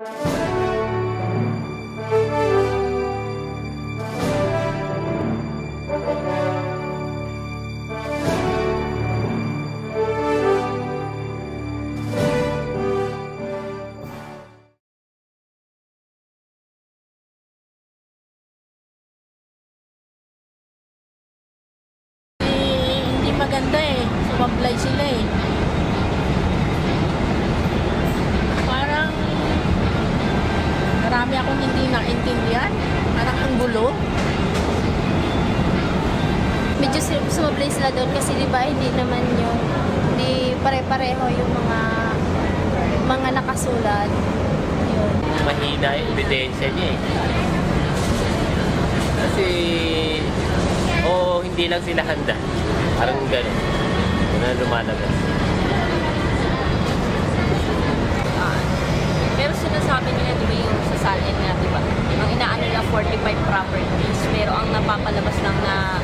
Maganda eh. Sumablay sila eh. Parang marami naintindihan. Parang ang gulo. medyo sumablay sila doon kasi di ba hindi naman yung hindi pare-pareho yung mga mga nakasulat. Yun. mahina yung ebidensya niya eh. Kasi, o hindi lang sila handa. Parang gano'n. Ang lumalabas. Properties, pero ang napapalabas lang na